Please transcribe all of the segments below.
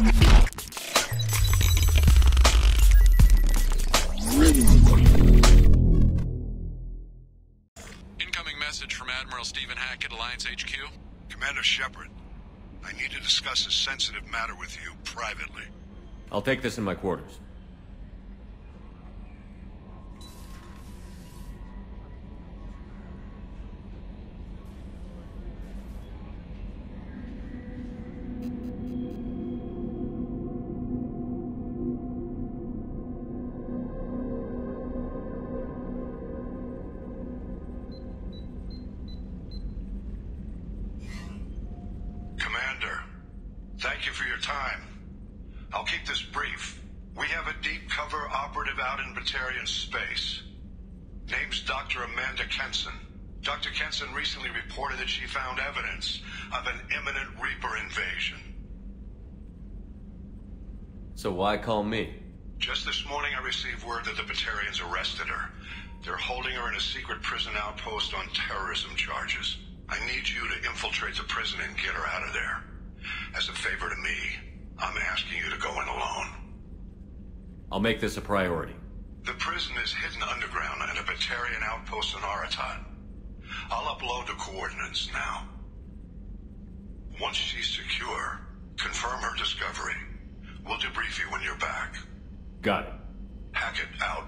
Incoming message from Admiral Stephen Hackett, Alliance HQ. Commander Shepard, I need to discuss a sensitive matter with you privately. I'll take this in my quarters. Imminent Reaper invasion. So why call me? Just this morning I received word that the Batarians arrested her. They're holding her in a secret prison outpost on terrorism charges. I need you to infiltrate the prison and get her out of there. As a favor to me, I'm asking you to go in alone. I'll make this a priority. The prison is hidden underground at a Batarian outpost in Aratoht. I'll upload the coordinates now. Once she's secure, confirm her discovery. We'll debrief you when you're back. Got it. Hackett out.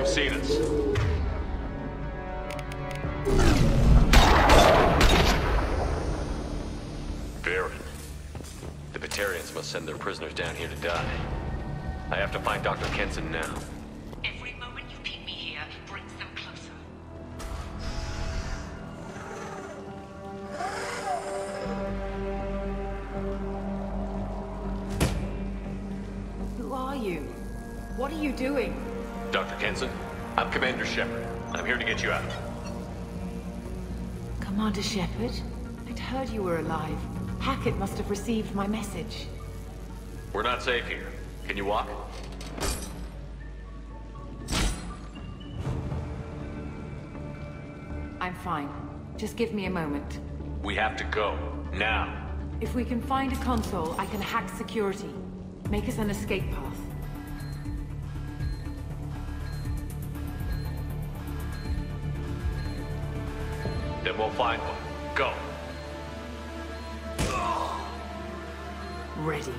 They've seen us. Baron. The Batarians must send their prisoners down here to die. I have to find Dr. Kenson now. I'm Commander Shepard. I'm here to get you out. Commander Shepard? I'd heard you were alive. Hackett must have received my message. We're not safe here. Can you walk? I'm fine. Just give me a moment. We have to go. Now. If we can find a console, I can hack security. Make us an escape path. Find one. Go. Ready.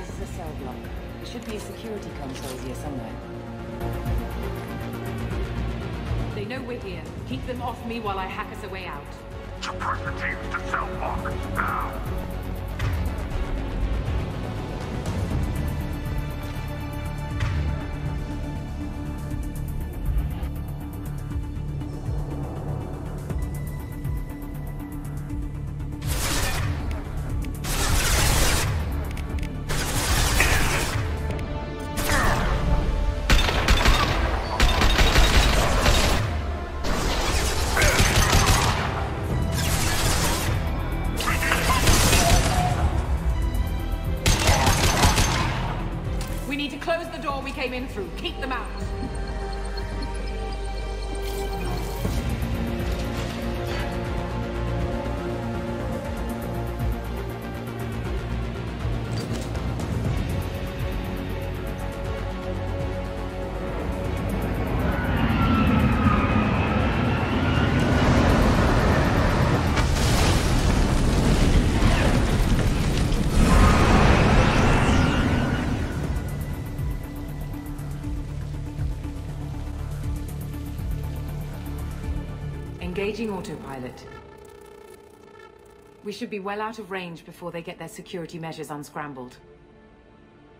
This is a cell block. There should be a security console here somewhere. Know we're here. Keep them off me while I hack us a way out. Suppress the teams to cell block. Now. Came in through. Keep them out. Engaging autopilot. We should be well out of range before they get their security measures unscrambled.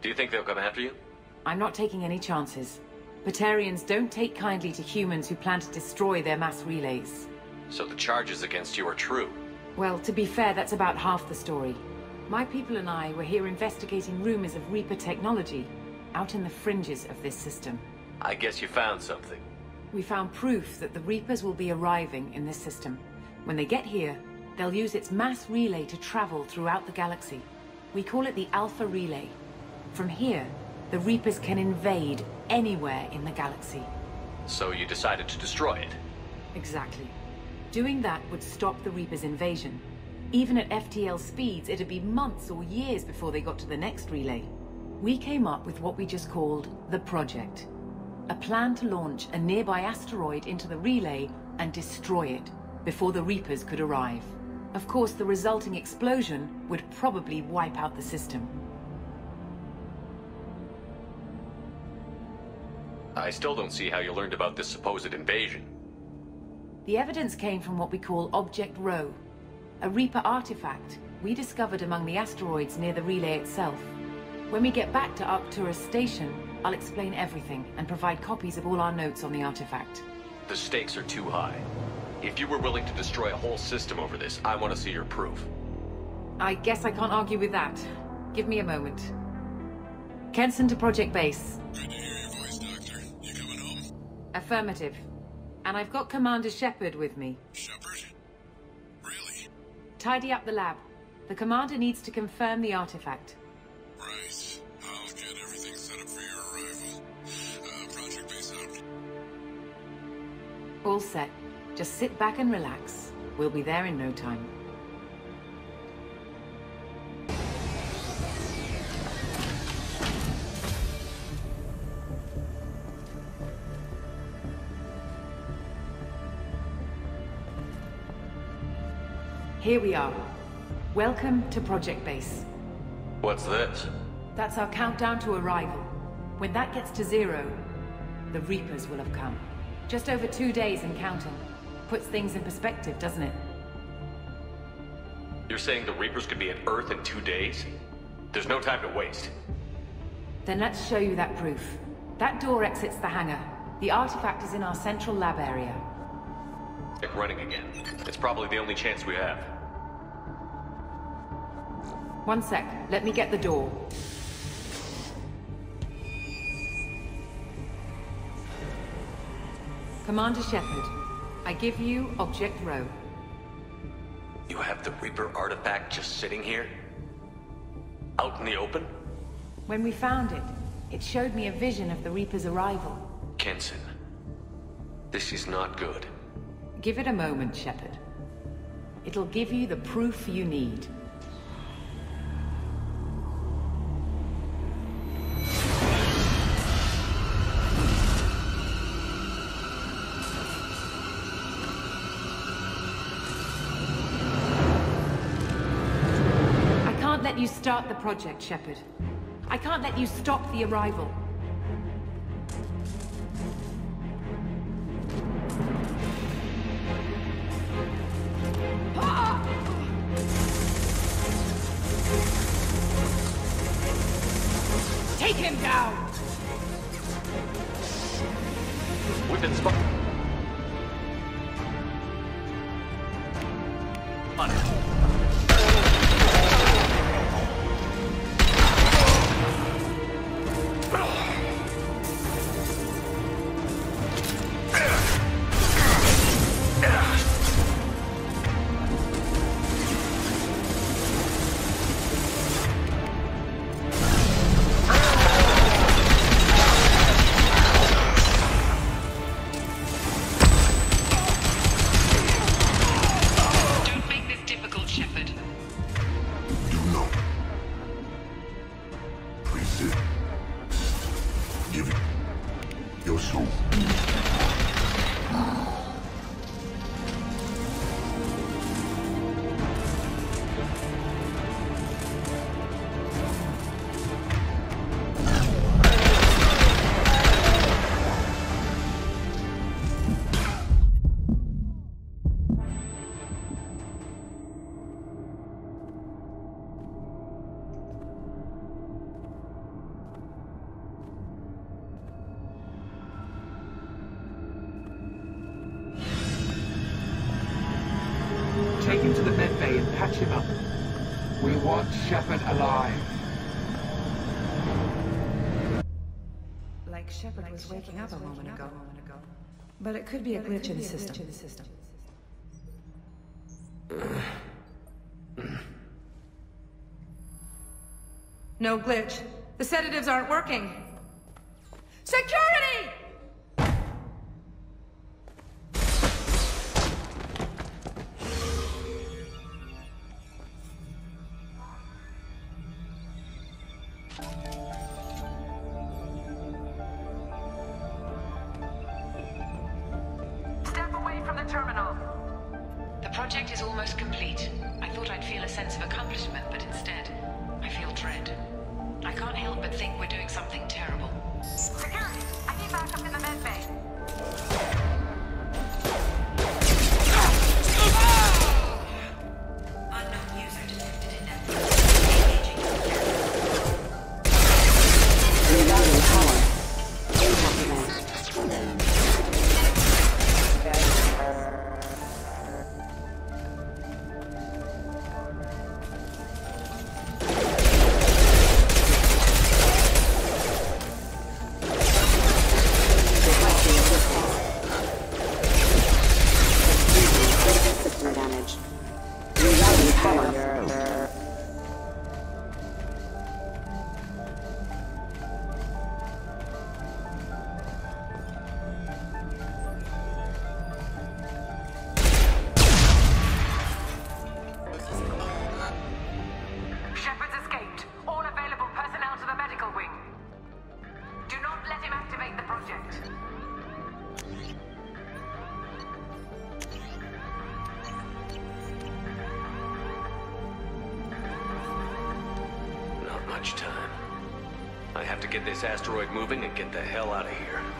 Do you think they'll come after you? I'm not taking any chances. Batarians don't take kindly to humans who plan to destroy their mass relays. So the charges against you are true. Well, to be fair, that's about half the story. My people and I were here investigating rumors of Reaper technology, out in the fringes of this system. I guess you found something. We found proof that the Reapers will be arriving in this system. When they get here, they'll use its mass relay to travel throughout the galaxy. We call it the Alpha Relay. From here, the Reapers can invade anywhere in the galaxy. So you decided to destroy it. Exactly. Doing that would stop the Reapers' invasion. Even at FTL speeds, it'd be months or years before they got to the next relay. We came up with what we just called the Project. A plan to launch a nearby asteroid into the relay and destroy it before the Reapers could arrive. Of course, the resulting explosion would probably wipe out the system. I still don't see how you learned about this supposed invasion. The evidence came from what we call Object Rho, a Reaper artifact we discovered among the asteroids near the relay itself. When we get back to Arcturus Station, I'll explain everything and provide copies of all our notes on the artifact. The stakes are too high. If you were willing to destroy a whole system over this, I want to see your proof. I guess I can't argue with that. Give me a moment. Kenson to Project Base. Good to hear your voice, Doctor. You coming home? Affirmative. And I've got Commander Shepard with me. Shepard? Really? Tidy up the lab. The Commander needs to confirm the artifact. All set. Just sit back and relax. We'll be there in no time. Here we are. Welcome to Project Base. What's this? That's our countdown to arrival. When that gets to zero, the Reapers will have come. Just over two days and counting. Puts things in perspective, doesn't it? You're saying the Reapers could be at Earth in two days? There's no time to waste. Then let's show you that proof. That door exits the hangar. The artifact is in our central lab area. Like running again. It's probably the only chance we have. One sec. Let me get the door. Commander Shepard, I give you Object Rho. You have the Reaper artifact just sitting here? Out in the open? When we found it, it showed me a vision of the Reaper's arrival. Kenson. This is not good. Give it a moment, Shepard. It'll give you the proof you need. Project, Shepard. I can't let you stop the arrival. Take him down! Within spot. On Shepard alive. Like Shepard was waking up a moment ago. But it could be a glitch in the system. No glitch. The sedatives aren't working. Security! Terminal. The project is almost complete. I thought I'd feel a sense of accomplishment, but instead, I feel dread. I can't help but think we're doing something terrible. Security! I need backup in the med bay. This asteroid moving and get the hell out of here.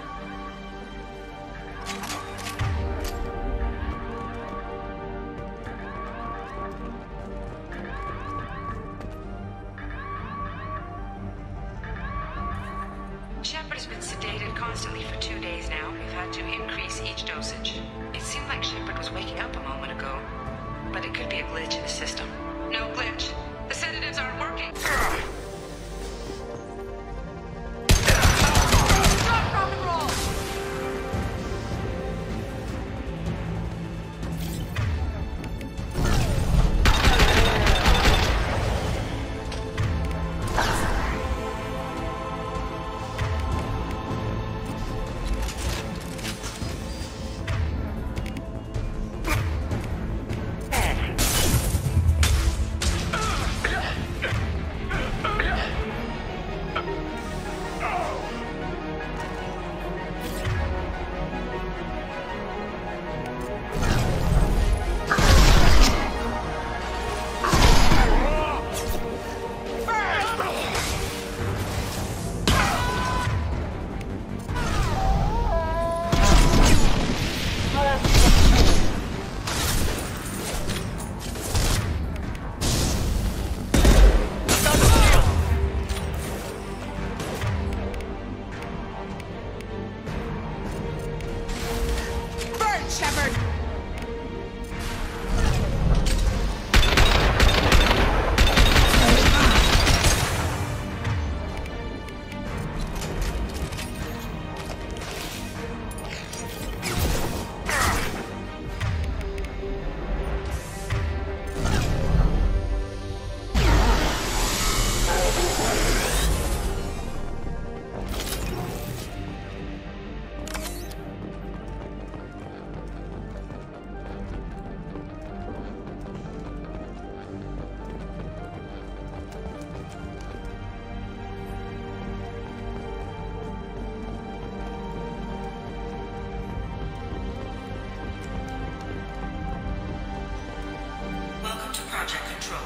Project Control.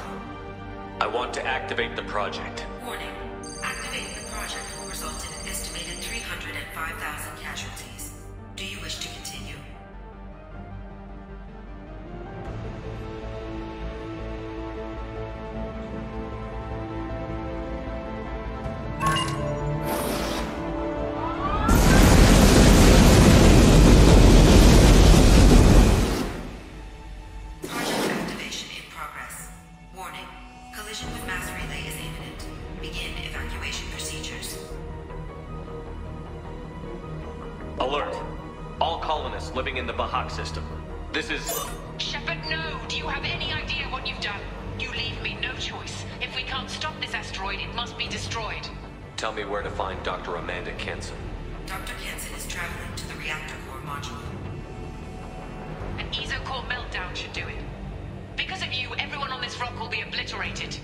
I want to activate the project. Warning. Activating the project will result in an estimated 305,000 casualties. Do you wish to continue? EZO-core meltdown should do it. Because of you, everyone on this rock will be obliterated.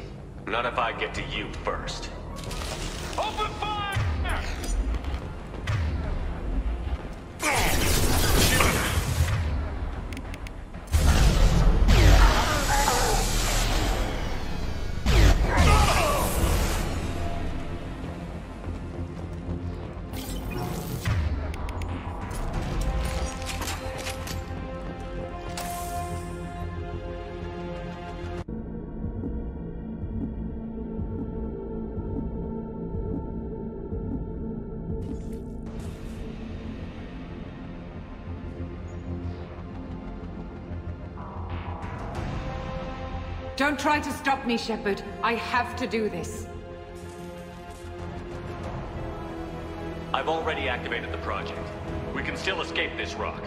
Not if I get to you first. Open fire! Don't try to stop me, Shepard. I have to do this. I've already activated the project. We can still escape this rock.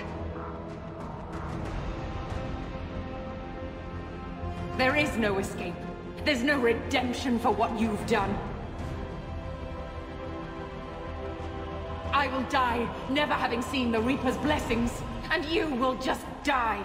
There is no escape. There's no redemption for what you've done. I will die, never having seen the Reaper's blessings, and you will just die.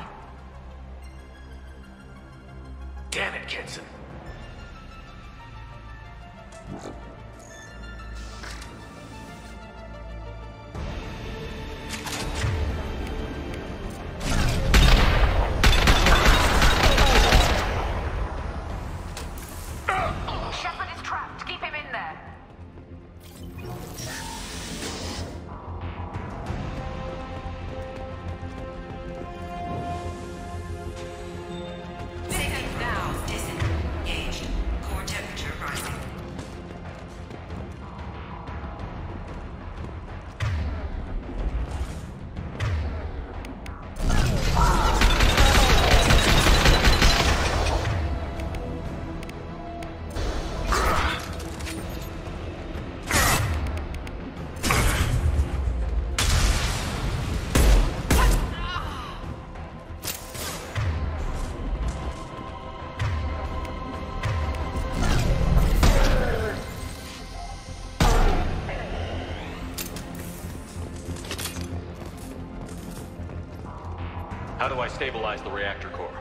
How do I stabilize the reactor core?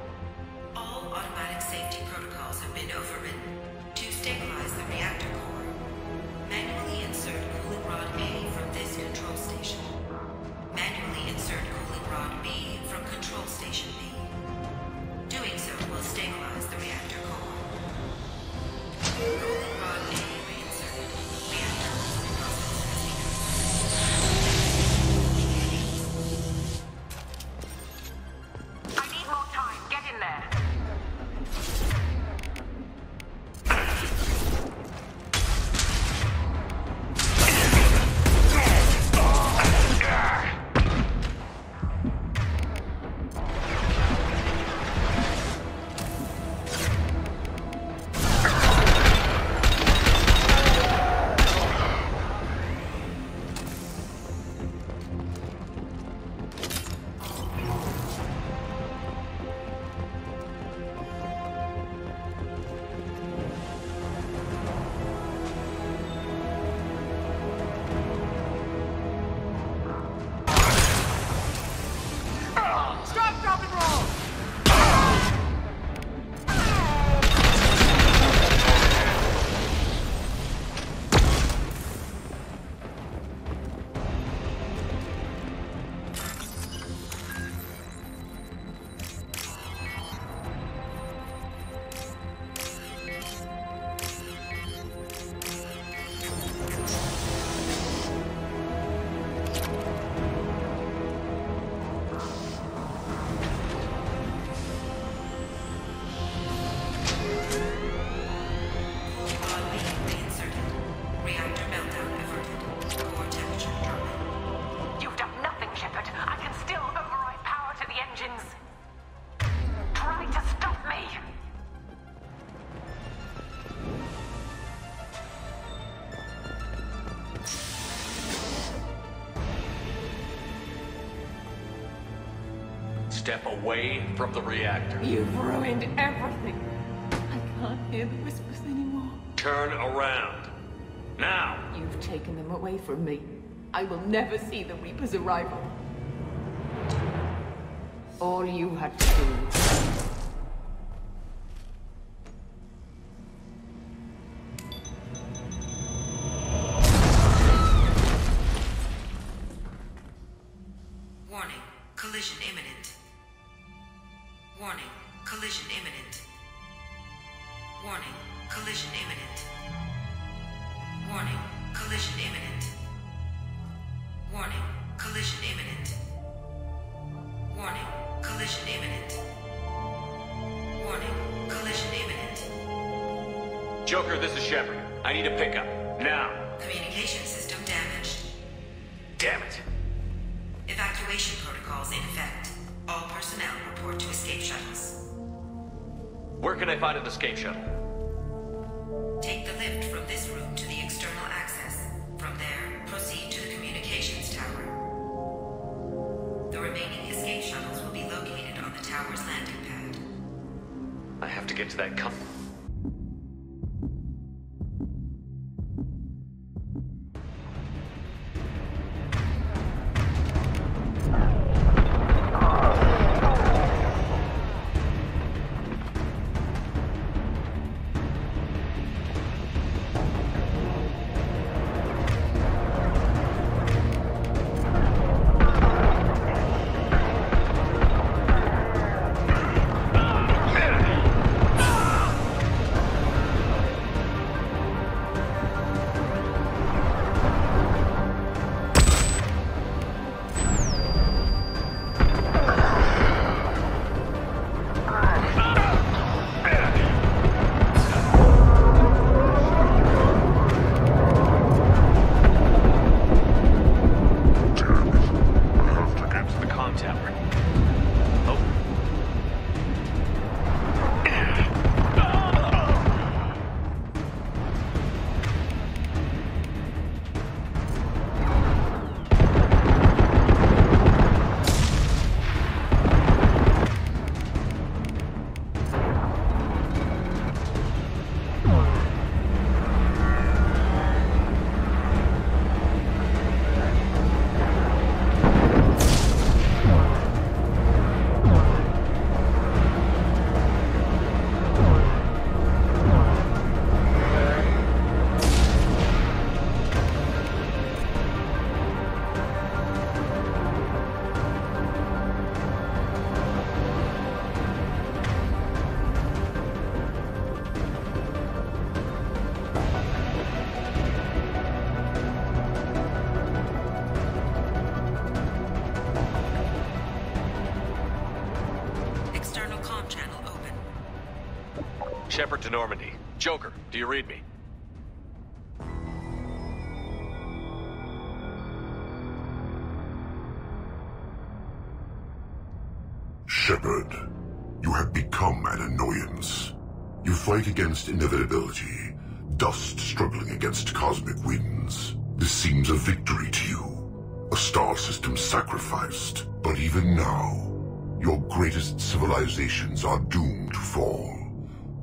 Step away from the reactor. You've ruined everything. I can't hear the whispers anymore. Turn around. Now! You've taken them away from me. I will never see the Reaper's arrival. All you had to do Where can I find an escape shuttle? Take the lift from this room to the external access. From there, proceed to the communications tower. The remaining escape shuttles will be located on the tower's landing pad. I have to get to that com- To Normandy. Joker, do you read me? Shepard, you have become an annoyance. You fight against inevitability, dust struggling against cosmic winds. This seems a victory to you, a star system sacrificed. But even now, your greatest civilizations are doomed to fall.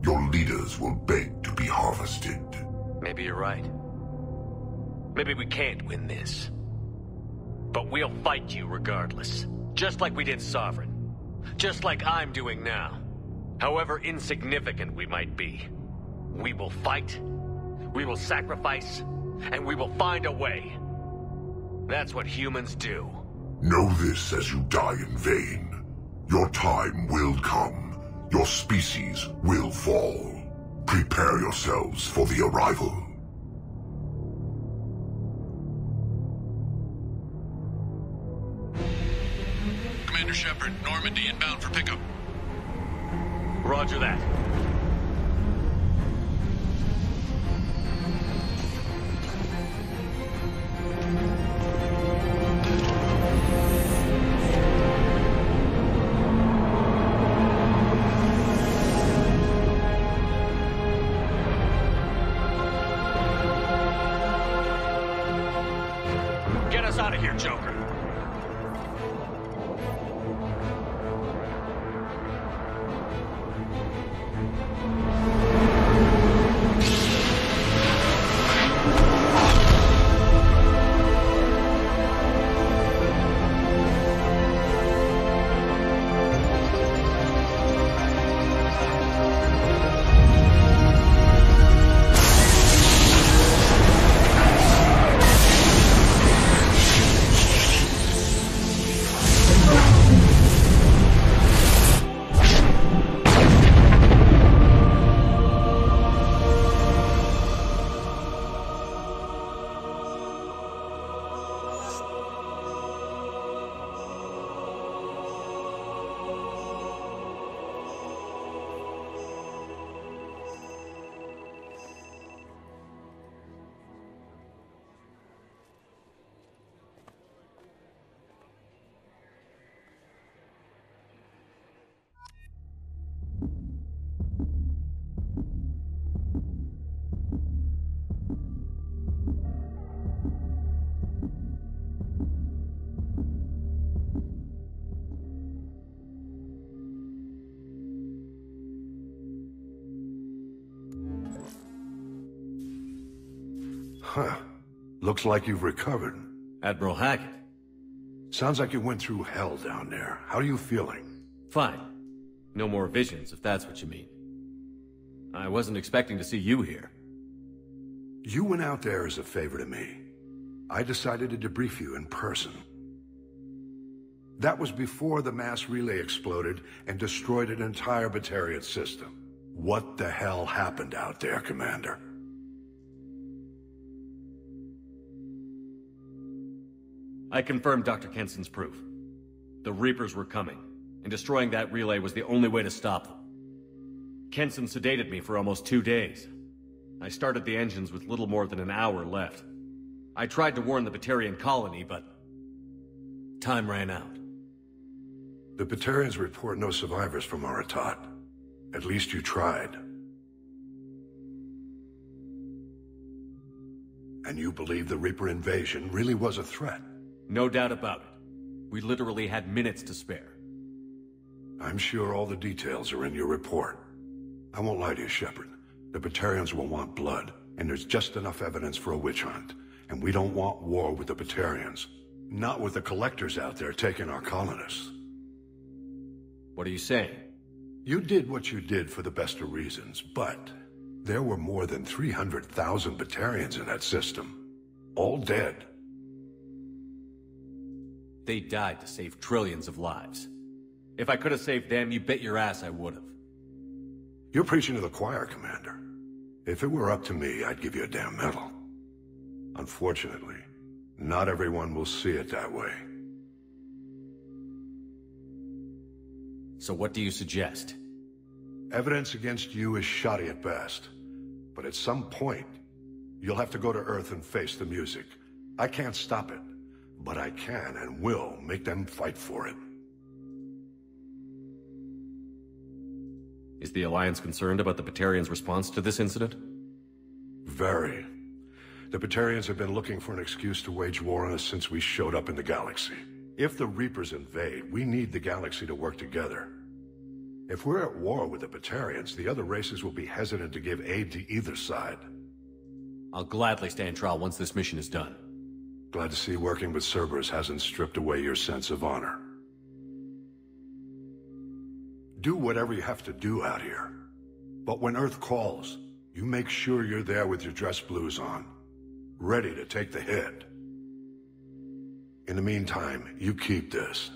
Your leaders will beg to be harvested. Maybe you're right. Maybe we can't win this. But we'll fight you regardless. Just like we did Sovereign. Just like I'm doing now. However insignificant we might be. We will fight, we will sacrifice, and we will find a way. That's what humans do. Know this as you die in vain. Your time will come. Your species will fall. Prepare yourselves for the arrival. Commander Shepard, Normandy inbound for pickup. Roger that. Out of here, Joker. Looks like you've recovered. Admiral Hackett. Sounds like you went through hell down there. How are you feeling? Fine. No more visions, if that's what you mean. I wasn't expecting to see you here. You went out there as a favor to me. I decided to debrief you in person. That was before the mass relay exploded and destroyed an entire Batarian system. What the hell happened out there, Commander? I confirmed Dr. Kenson's proof. The Reapers were coming, and destroying that relay was the only way to stop them. Kenson sedated me for almost two days. I started the engines with little more than an hour left. I tried to warn the Batarian colony, but... time ran out. The Batarians report no survivors from Aratoht. At least you tried. And you believe the Reaper invasion really was a threat? No doubt about it. We literally had minutes to spare. I'm sure all the details are in your report. I won't lie to you, Shepard. The Batarians will want blood, and there's just enough evidence for a witch hunt. And we don't want war with the Batarians. Not with the Collectors out there taking our colonists. What are you saying? You did what you did for the best of reasons, but there were more than 300,000 Batarians in that system. All dead. They died to save trillions of lives. If I could have saved them, you bet your ass I would have. You're preaching to the choir, Commander. If it were up to me, I'd give you a damn medal. Unfortunately, not everyone will see it that way. So what do you suggest? Evidence against you is shoddy at best. But at some point, you'll have to go to Earth and face the music. I can't stop it, but I can and will make them fight for it. Is the Alliance concerned about the Batarians' response to this incident? Very. The Batarians have been looking for an excuse to wage war on us since we showed up in the galaxy. If the Reapers invade, we need the galaxy to work together. If we're at war with the Batarians, the other races will be hesitant to give aid to either side. I'll gladly stand trial once this mission is done. Glad to see working with Cerberus hasn't stripped away your sense of honor. Do whatever you have to do out here. But when Earth calls, you make sure you're there with your dress blues on. Ready to take the hit. In the meantime, you keep this.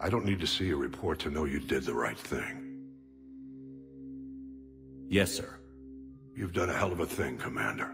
I don't need to see a report to know you did the right thing. Yes, sir. You've done a hell of a thing, Commander.